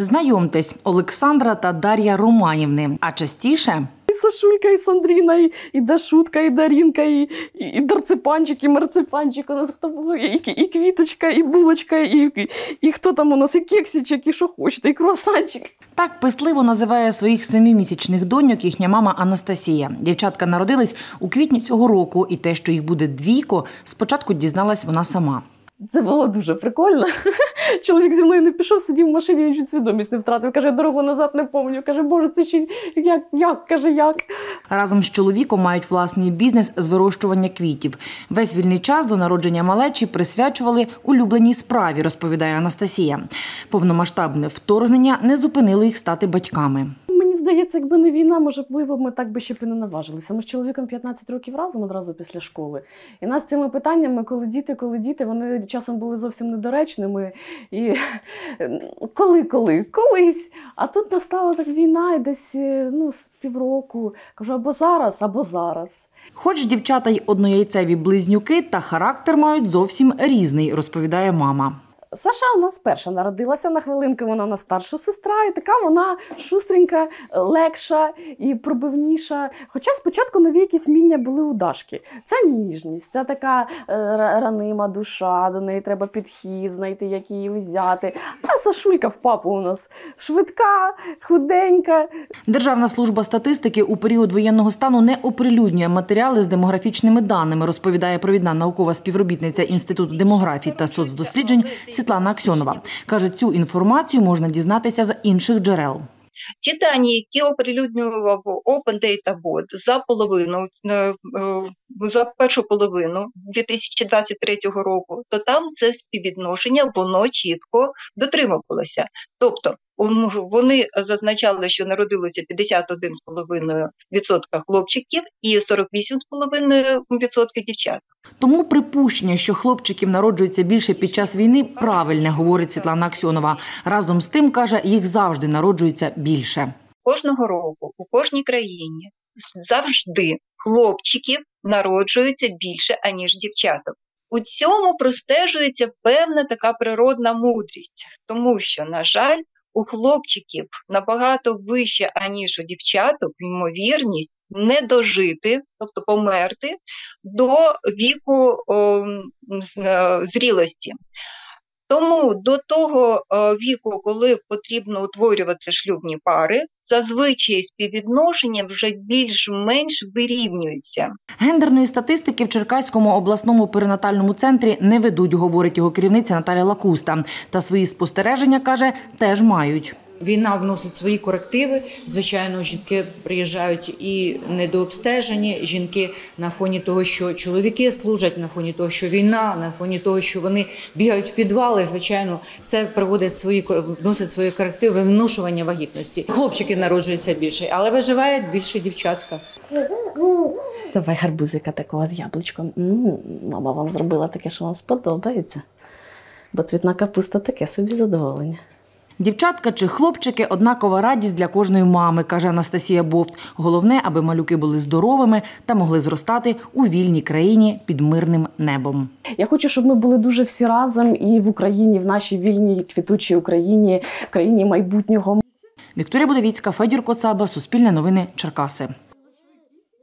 Знайомтесь, Олександра та Дар'я Романівни. А частіше І Сашулька, і Сандріна, і, і Дашутка, і Дарінка, і, і, і Дарципанчик, і Марципанчик. У нас хто було, і, і квіточка, і булочка, і, і, і хто там у нас, і кексичок, і що хочете, і круасанчик. так писливо називає своїх семимісячних доньок їхня мама Анастасія. Дівчатка народились у квітні цього року, і те, що їх буде двійко, спочатку дізналась вона сама. Це було дуже прикольно. Чоловік зі мною не пішов, сидів в машині, він свідомість не втратив. Каже, дорогу назад не пам'ятаю. Каже, боже, це ще як, як, каже, як. Разом з чоловіком мають власний бізнес з вирощування квітів. Весь вільний час до народження малечі присвячували улюбленій справі, розповідає Анастасія. Повномасштабне вторгнення не зупинило їх стати батьками. Здається, якби не війна, можливо, ми так би ще б і не наважилися. Ми з чоловіком 15 років разом одразу після школи. І нас цими питаннями, коли діти, коли діти, вони часом були зовсім недоречними. І коли, коли, колись. А тут настала так війна, і десь е, ну, з півроку. Кажу, або зараз, або зараз. Хоч дівчата й однояйцеві близнюки, та характер мають зовсім різний, розповідає мама. Саша у нас перша народилася на хвилинку, вона у нас старша сестра, і така вона шустренька, легша і пробивніша. Хоча спочатку нові якісь вміння були у Дашки. Це ніжність, це така е, ранима душа, до неї треба підхід, знайти, як її взяти. А Сашулька в папу у нас швидка, худенька, Державна служба статистики у період воєнного стану не оприлюднює матеріали з демографічними даними, розповідає провідна наукова співробітниця Інституту демографії та соцдосліджень Світлана Аксьонова. Каже, цю інформацію можна дізнатися з інших джерел. Ті дані, які оприлюднював Open Data Board за половину, е, е, за першу половину 2023 року, то там це співвідношення воно чітко дотримувалося. Тобто вони зазначали, що народилося 51,5% хлопчиків і 48,5% дівчат. Тому припущення, що хлопчиків народжується більше під час війни, правильне, говорить Світлана Аксьонова. Разом з тим каже, їх завжди народжується більше. кожного року у кожній країні завжди хлопчиків народжується більше, аніж дівчаток. У цьому простежується певна така природна мудрість, тому що, на жаль, у хлопчиків набагато вища, аніж у дівчаток, ймовірність не дожити, тобто померти до віку о, е, зрілості. Тому до того е, віку, коли потрібно утворювати шлюбні пари, зазвичай співвідношення вже більш-менш вирівнюється. Гендерної статистики в Черкаському обласному перинатальному центрі не ведуть, говорить його керівниця Наталя Лакуста. Та свої спостереження каже, теж мають. Війна вносить свої корективи. Звичайно, жінки приїжджають і недообстежені. Жінки на фоні того, що чоловіки служать, на фоні того, що війна, на фоні того, що вони бігають в підвали. Звичайно, це приводить свої вносить свої корективи вношування вагітності. Хлопчики народжуються більше, але виживають більше дівчатка. Давай гарбузика такого з яблучком. м мама вам зробила таке, що вам сподобається. Бо цвітна капуста таке собі задоволення. Дівчатка чи хлопчики однакова радість для кожної мами, каже Анастасія Бовт. Головне, аби малюки були здоровими та могли зростати у вільній країні під мирним небом. Я хочу, щоб ми були дуже всі разом і в Україні, в нашій вільній квітучій Україні, країні майбутнього. Вікторія Будовіцька, Федір Коцаба, Суспільне новини, Черкаси.